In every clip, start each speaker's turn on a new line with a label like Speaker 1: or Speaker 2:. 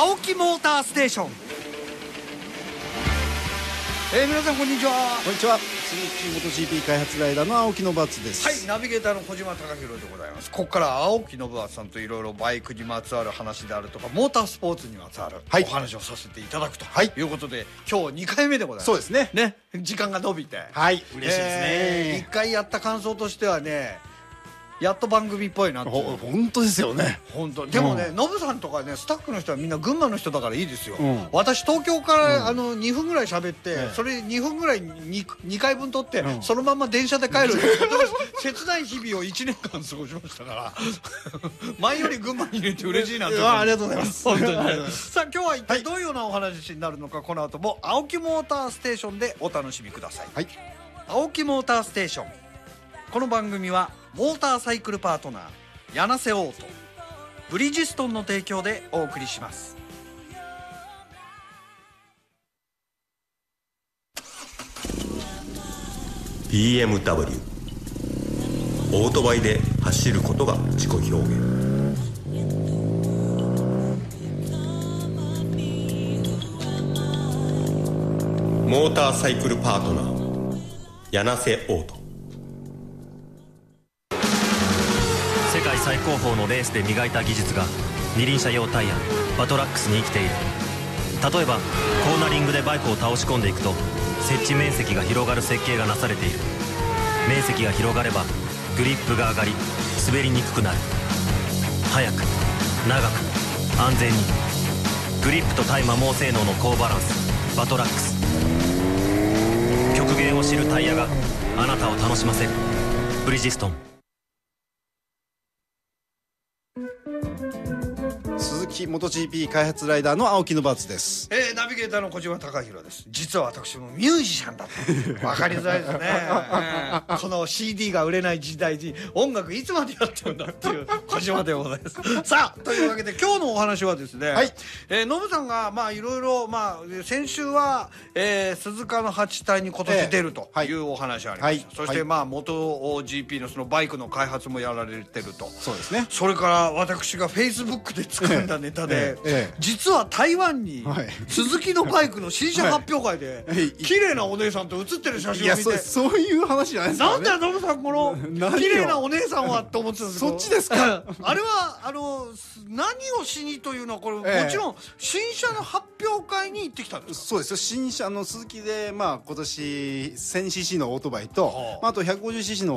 Speaker 1: 青木モーターステーション。えー、皆さんこんにちは。
Speaker 2: こんにちは。鈴木元 GP 開発ライダーの青木信厚です。
Speaker 1: はいナビゲーターの小島貴弘でございます。ここから青木信厚さんといろいろバイクにまつわる話であるとかモータースポーツにまつわる
Speaker 2: はい。
Speaker 1: お話をさせていただくと
Speaker 2: はい。
Speaker 1: いうことで今日2回目でございます。
Speaker 2: そうですね。
Speaker 1: ね。時間が伸びて。
Speaker 2: はい。嬉しいです
Speaker 1: えー一
Speaker 2: ね、
Speaker 1: 回やった感想としてはねやっと番組っぽいなって
Speaker 2: 本当ですよね。
Speaker 1: 本当でもね、ノブさんとかねスタッフの人はみんな群馬の人だからいいですよ、
Speaker 2: うん。
Speaker 1: 私東京から、あの2分ぐらい喋って、
Speaker 2: ええ。
Speaker 1: それ2分ぐらいに 2, 回分撮って、
Speaker 2: うん。
Speaker 1: そのまま電車で帰る 切ない日々を1年間過ごしましたから。前より群馬に入れて嬉しいなって。
Speaker 2: ありがとうございます。
Speaker 1: 本当に。さあ今日は一体どういうようなお話になるのかこの後も青木モーターステーションでお楽しみください。
Speaker 2: はい。
Speaker 1: 青木モーターステーションこの番組はモーターサイクルパートナー柳瀬オートブリヂストンの提供でお送りします。
Speaker 3: BMW オートバイで走ることが自己表現。モーターサイクルパートナー柳瀬オート。
Speaker 4: 最高峰のレースで磨いた技術が二輪車用タイヤバトラックスに生きている。例えばコーナリングでバイクを倒し込んでいくと接地面積が広がる設計がなされている。面積が広がればグリップが上がり滑りにくくなる。速く長く安全に。グリップとタイ摩耗性能の高バランス。バトラックス。極限を知るタイヤがあなたを楽しませる。ブリヂストン。
Speaker 2: 元 GP 開発ライダーの青木信厚です。
Speaker 1: えー、ナビゲーターの小島貴弘です。実は私もミュージシャンだった。分かりづらいですね、え ーこの CD が売れない時代に音楽いつまでやってるんだっていう小島でございます。さあというわけで今日のお話はですね、
Speaker 2: はい。
Speaker 1: えーノブさんがまあいろいろまあ先週は、えー鈴鹿の八体に今年出ると
Speaker 2: ええ。
Speaker 1: い。うお話がありました、
Speaker 2: はい。
Speaker 1: そして、
Speaker 2: はい。
Speaker 1: まあ元 GP のそのバイクの開発もやられてると。
Speaker 2: そうですね。
Speaker 1: それから私がフェイスブックで作んだネタで、実は台湾に
Speaker 2: はい。
Speaker 1: 鈴木のバイクの新車発表会で
Speaker 2: はい。
Speaker 1: 綺麗なお姉さんと写ってる写真を見て
Speaker 2: そういう話じゃないですか、ね、
Speaker 1: なんだよノブさんこの綺麗なお姉さんはって思ってたんですけど。
Speaker 2: そっちですか？
Speaker 1: あれはあの何をしにというのはこれ、
Speaker 2: ええ。
Speaker 1: もちろん新車の発表会に行ってきたんですか？
Speaker 2: そうです。よ新車の鈴木で、まあ、今年 1000cc のオートバイと、
Speaker 1: はあ。
Speaker 2: まあ、あと 150cc の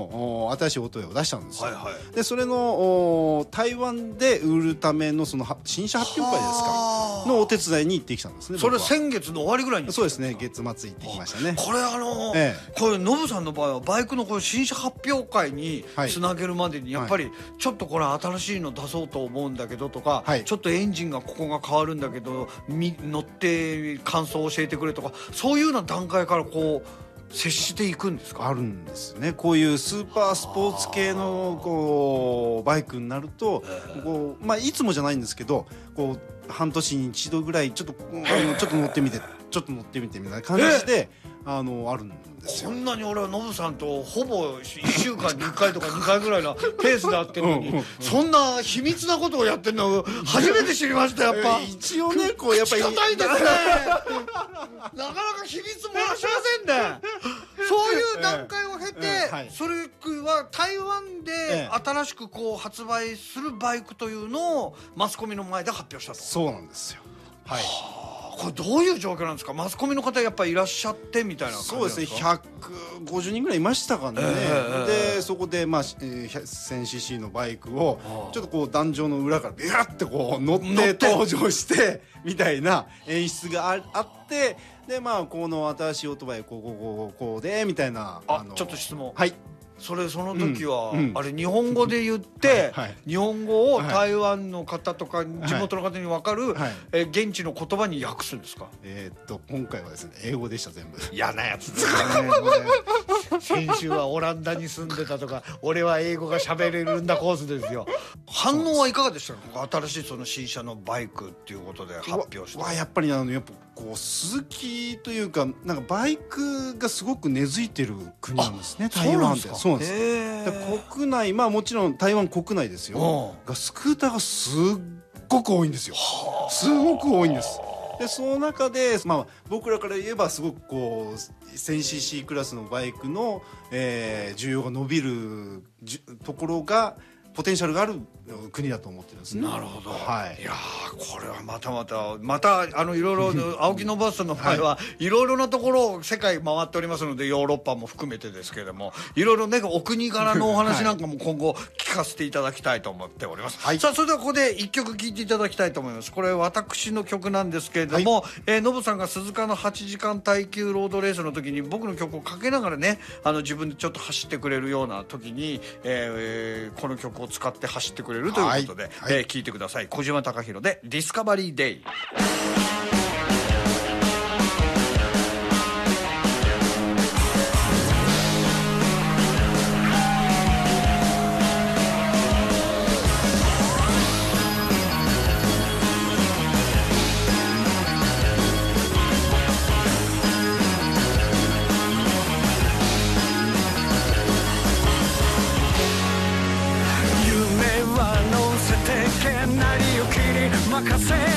Speaker 2: お新しいオートバイを出したんですよ、でそれのお台湾で売るためのそのは新車発表会ですか。
Speaker 1: はあ。
Speaker 2: のお手伝いに行ってきたんですね
Speaker 1: それ先月の終わりぐらいに
Speaker 2: そうですね月末行ってきましたね。
Speaker 1: これあの、
Speaker 2: え
Speaker 1: これノブさんの場合はバイクのこれ新車発表会に
Speaker 2: はい。
Speaker 1: つなげるまでにやっぱりちょっとこれ新しいの出そうと思うんだけどとか、
Speaker 2: はい。
Speaker 1: ちょっとエンジンがここが変わるんだけどみ乗って感想を教えてくれとかそういうような段階からこう接していくんですか？
Speaker 2: あるんですね。こういうスーパースポーツ系のこうバイクになるとこう、まあ、いつもじゃないんですけどこう半年に一度ぐらいちょっとあのちょっと乗ってみてちょっと乗ってみてみたいな感じであのあるんですよ。
Speaker 1: こんなに俺はノブさんとほぼ1週間に1回とか2回ぐらいな ペースで会ってるのに
Speaker 2: うん
Speaker 1: そんな秘密なことをやってるの初めて知りましたやっぱ。
Speaker 2: えー一応ねこうやっぱり
Speaker 1: 口堅いですね なかなか秘密漏らしませんねそういう段階を経て、それは台湾で
Speaker 2: ええ
Speaker 1: 新しくこう発売するバイクというのをマスコミの前で発表したと
Speaker 2: そうなんですよ。はい。
Speaker 1: これどういう状況なんですか？マスコミの方やっぱりいらっしゃってみたいな
Speaker 2: そうですね。
Speaker 1: なんか
Speaker 2: 150人ぐらいいましたかね、
Speaker 1: ええ
Speaker 2: でそこで、まあえー 1000cc のバイクを
Speaker 1: ああ。
Speaker 2: ちょっとこう壇上の裏からビューってこう乗っ
Speaker 1: て
Speaker 2: て。登場してみたいな演出がああってでまあこの新しいオートバイこうこうこうこうでみたいなの
Speaker 1: あちょっと質問。
Speaker 2: はい
Speaker 1: それその時は、あれ日本語で言って、日本語を
Speaker 2: はい
Speaker 1: 台湾の方とか地元の方に分かる、
Speaker 2: はい。
Speaker 1: え現地の言葉に訳すんですか？
Speaker 2: えーっと今回はですね英語でした全部。
Speaker 1: 嫌なやつ。ですねこれ先週はオランダに住んでたとか 俺は英語が喋れるんだコースですよ。反応はいかがでしたか？新しいその新車のバイクっていうことで発表して。
Speaker 2: やっぱりあのやっぱこう鈴木というかなんかバイクがすごく根付いてる国なんですね台湾ってそうなんです。国内まあもちろん台湾国内ですよ。
Speaker 1: う
Speaker 2: がスクーターがすっごく多いんですよ。すごく多いんです。でその中で、まあ、僕らから言えばすごくこう 1000cc クラスのバイクの、えー需要が伸びるところがポテンシャルがある国だと思ってるんですね。
Speaker 1: なるほど、
Speaker 2: はい。
Speaker 1: いやーこれはまたまたまたあのいろいろ青木宣篤さんの場合はい。ろいろなところを世界回っておりますのでヨーロッパも含めてですけれどもいろいろねお国柄のお話なんかも今後聞かせていただきたいと思っております、
Speaker 2: はい。
Speaker 1: さあそれではここで一曲聴いていただきたいと思います。これ私の曲なんですけれども、えーノブさんが鈴鹿の8時間耐久ロードレースの時に僕の曲をかけながらねあの自分でちょっと走ってくれるような時に、えーこの曲を使って走ってくれるということで、
Speaker 2: はい。はい。
Speaker 1: えー聞いてください。小島貴弘で「ディスカバリー・デイ」「
Speaker 5: 任せ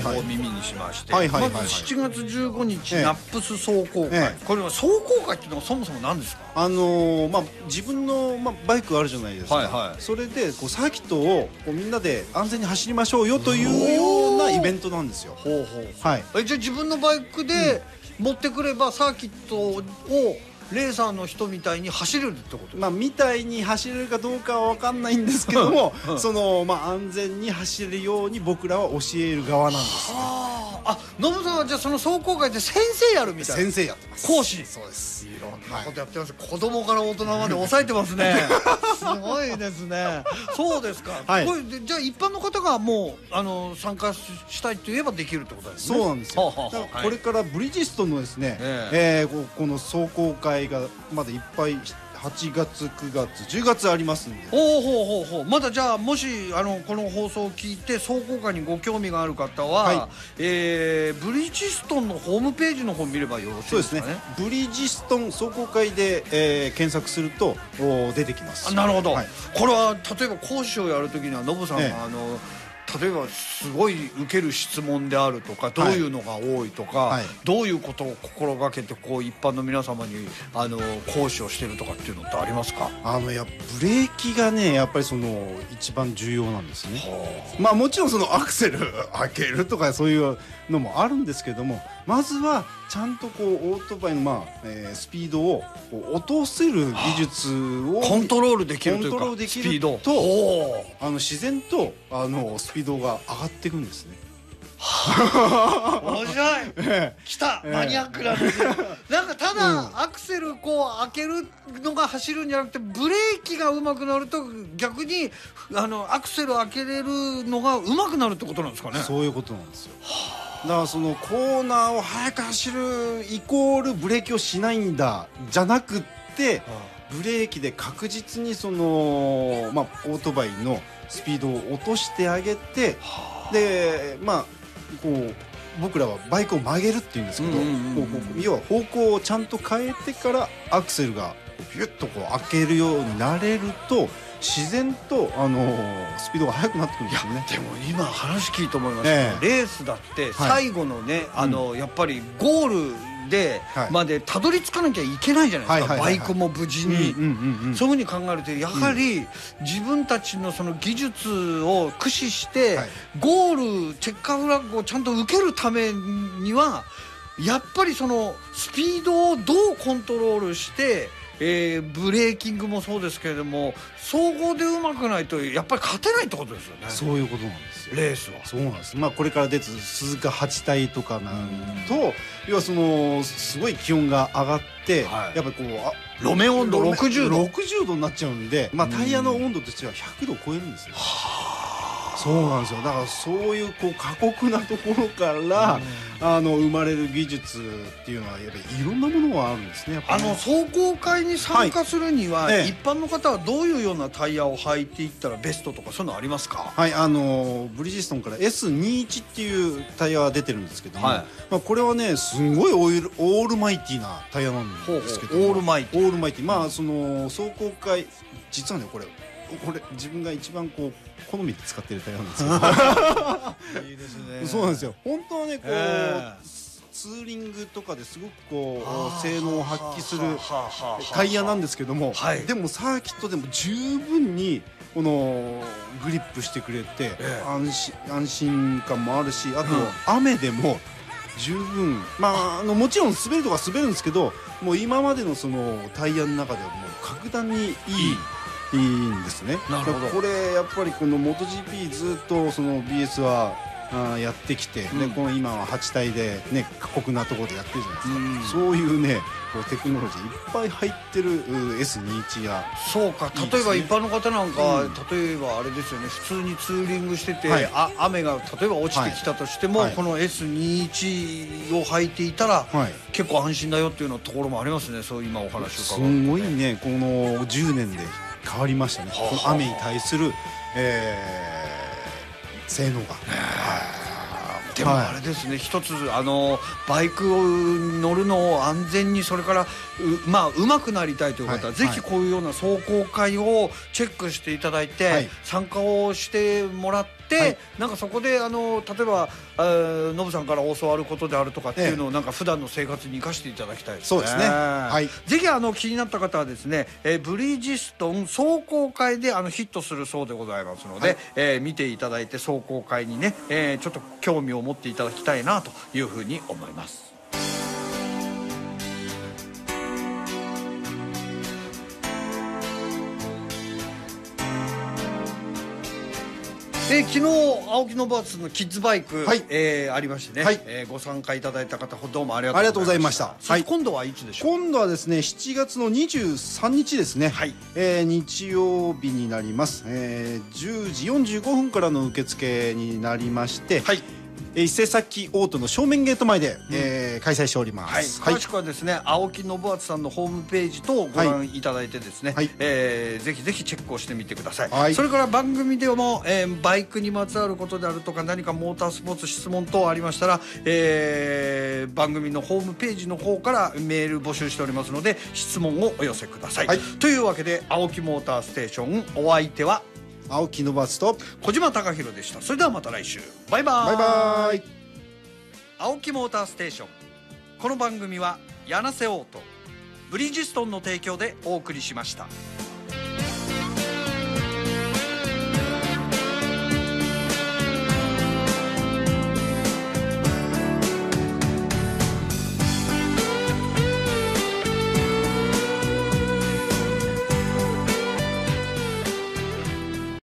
Speaker 1: 報を耳にしまして、まず7月15日、
Speaker 2: ええ。
Speaker 1: ナップス壮行会、
Speaker 2: ええ。
Speaker 1: これは壮行会っていうのはそもそも何ですか？
Speaker 2: あのーまあ、自分の、まあ、バイクあるじゃないですか、
Speaker 1: はいはい。
Speaker 2: それでこうサーキットをこうみんなで安全に走りましょうよというようなイベントなんですよ。
Speaker 1: ほうほう
Speaker 2: はい、
Speaker 1: えじゃあ自分のバイクで持ってくればサーキットをレーサーの人みたいに走れるってこと？
Speaker 2: まあ、みたいに走れるかどうかは分かんないんですけども、
Speaker 1: うん
Speaker 2: そのまあ、安全に走れるように僕らは教える側なんです
Speaker 1: あああノブさんはじゃあその壮行会で先生やるみたいな。
Speaker 2: 先生やってます。
Speaker 1: 講師。
Speaker 2: そうです。
Speaker 1: いろんなことやってます、子供から大人まで抑えてますね。すごいですね。そうですか、
Speaker 2: はい。
Speaker 1: これでじゃあ一般の方がもうあの参加ししたいと言えばできるってことですね。
Speaker 2: そうなんですよ、
Speaker 1: はあ
Speaker 2: これからブリヂストンのですね、
Speaker 1: え
Speaker 2: えーここの壮行会がまだいっぱい8月9月10月ありますんで。
Speaker 1: ほうほうほうほう。まだじゃあもしあのこの放送を聞いて壮行会にご興味がある方は、
Speaker 2: はい。
Speaker 1: えーブリヂストンのホームページの方見ればよろしい
Speaker 2: そうですすね
Speaker 1: でかね。
Speaker 2: ブリヂストン壮行会で、えー検索するとお出てきます。
Speaker 1: あなるほど、
Speaker 2: はい。
Speaker 1: これは例えば講師をやるときにはノブさんが、
Speaker 2: ええ。
Speaker 1: あの例えばすごい受ける質問であるとかどういうのが多いとか、
Speaker 2: はい。
Speaker 1: どういうことを心がけてこう一般の皆様にあの講師をしてるとかっていうのってありますか？
Speaker 2: あのやブレーキがねやっぱりその一番重要なんですね。まあもちろんそのアクセル開けるとかそういうのもあるんですけどもまずはちゃんとこうオートバイの、まあえースピードを落とせる技術を
Speaker 1: コントロールできるというか
Speaker 2: コントロールできる
Speaker 1: スピード。
Speaker 2: とあの自然とあのスピードが上がっていくんですね。
Speaker 1: 面白い。来た、
Speaker 2: ええ。
Speaker 1: マニアックなんですよ。なんかただ、アクセルこう開けるのが走るんじゃなくてブレーキが上手くなると逆にあのアクセル開けれるのが上手くなるってことなんですかね。
Speaker 2: そういうことなんですよ。だからそのコーナーを速く走るイコールブレーキをしないんだじゃなくってブレーキで確実にそのまあオートバイのスピードを落としてあげてでまあこう僕らはバイクを曲げるっていうんですけど、要は方向をちゃんと変えてからアクセルがビュッとこう開けるようになれると自然とあのスピードが速くなってくるんですよね。
Speaker 1: でも今話聞いて思いました。けど、
Speaker 2: え。え
Speaker 1: レースだって最後のね、あのやっぱりゴールで、
Speaker 2: はい。
Speaker 1: までたどり着かなきゃいけないじゃないですか、バイクも無事に。そういうふうに考えるとやはり自分たちのその技術を駆使して
Speaker 2: はい。
Speaker 1: ゴールチェッカーフラッグをちゃんと受けるためにはやっぱりそのスピードをどうコントロールして、えーブレーキングもそうですけれども総合でうまくないとやっぱり勝てないってことですよね。
Speaker 2: そういうことなんですよ。
Speaker 1: レースは。
Speaker 2: そうなんです。まあこれから出て鈴鹿8体とかなんと要はそのすごい気温が上がって、
Speaker 1: はい。
Speaker 2: やっぱりこうあ
Speaker 1: 路面温度60度。
Speaker 2: 60度になっちゃうんで、まあ、タイヤの温度としては100度を超えるんですよ、そうなんですよ。だからそういうこう過酷なところから、あの生まれる技術っていうのはやっぱりいろんなものがあるんですねやっぱ
Speaker 1: あの走行会に参加するには、
Speaker 2: はい。ええ
Speaker 1: 一般の方はどういうようなタイヤを履いていったらベストとかそういうのありますか？
Speaker 2: はいあのブリヂストンから S21 っていうタイヤが出てるんですけども、
Speaker 1: はい。
Speaker 2: まあ、これはねすごいオイルオールマイティなタイヤなんですけど
Speaker 1: オールマイテ
Speaker 2: オールマイティまあその走行会実はねこれこれ自分が一番こう好みで使ってるタイヤなんですけど。
Speaker 1: いいですね。
Speaker 2: そうなんですよ。本当はねこう、
Speaker 1: ええ。
Speaker 2: ツーリングとかですごくこう性能を発揮するタイヤなんですけども、
Speaker 1: はい。
Speaker 2: でもサーキットでも十分にこのグリップしてくれて、
Speaker 1: ええ。
Speaker 2: 安心安心感もあるしあと、
Speaker 1: うん。
Speaker 2: 雨でも十分まああのもちろん滑るとか滑るんですけどもう今までのそのタイヤの中ではもう格段にいい。いいんですね。
Speaker 1: なるほど。
Speaker 2: これやっぱりこの MotoGP ずっとその BS はあーやってきて、
Speaker 1: うん。
Speaker 2: でこの今は8体でね過酷なところでやってるじゃないですか、
Speaker 1: うん。
Speaker 2: そういうねこうテクノロジーいっぱい入ってるう S21 や。
Speaker 1: そうか。例えば一般の方なんか、
Speaker 2: うん。
Speaker 1: 例えばあれですよね。普通にツーリングしてて、
Speaker 2: はい。
Speaker 1: あ雨が例えば落ちてきたとしても、
Speaker 2: はい。
Speaker 1: この S21 を履いていたら、
Speaker 2: はい。
Speaker 1: 結構安心だよっていうようなところもありますね。そう今お話を
Speaker 2: す
Speaker 1: 伺うと
Speaker 2: ごいねこの10年で変わりましたね。
Speaker 1: はあ。
Speaker 2: この雨に対する、えー性能が、
Speaker 1: でも
Speaker 2: はい。
Speaker 1: あれですね、一つあのバイクを乗るのを安全にそれからうまあ上手くなりたいという方は、
Speaker 2: はい。
Speaker 1: ぜひこういうような走行会をチェックしていただいて、
Speaker 2: はい。
Speaker 1: 参加をしてもらって、
Speaker 2: はい。
Speaker 1: なんかそこであの例えばえーノブさんから教わることであるとかっていうのをなんか普段の生活に生かしていただきたいですね。
Speaker 2: そうですね。はい。
Speaker 1: ぜひあの気になった方はですね、えーブリヂストン走行会であのヒットするそうでございますので、
Speaker 2: はい。
Speaker 1: えー見ていただいて走行会にね、えーちょっと興味を持っていただきたいなというふうに思います。えー昨日青木のバーツのキッズバイク、
Speaker 2: はい
Speaker 1: えーありましてね、
Speaker 2: はい
Speaker 1: えーご参加いただいた方どうもありが
Speaker 2: と
Speaker 1: とうございまし
Speaker 2: た。
Speaker 1: 今度はいつでしょう？
Speaker 2: 今度はですね7月の23日ですね、
Speaker 1: はい。
Speaker 2: えー日曜日になります、えー10時45分からの受付になりまして、
Speaker 1: はい。
Speaker 2: えー伊勢崎オートの正面ゲート前で、えー開催しておりま
Speaker 1: はい、
Speaker 2: す、
Speaker 1: 詳しくはですね、青木信厚さんのホームページとご覧いただいてですね、
Speaker 2: はい。
Speaker 1: えーぜひぜひチェックをしてみてください、
Speaker 2: はい。
Speaker 1: それから番組でも、えーバイクにまつわることであるとか何かモータースポーツ質問等ありましたら、えー番組のホームページの方からメール募集しておりますので質問をお寄せください、
Speaker 2: はい。
Speaker 1: というわけで青木モーターステーションお相手は
Speaker 2: 青木のバツと
Speaker 1: 小島貴弘でした。それではまた来週。バイバー
Speaker 2: バイバイ。
Speaker 1: 青木モーターステーション。この番組は柳瀬オートブリヂストンの提供でお送りしました。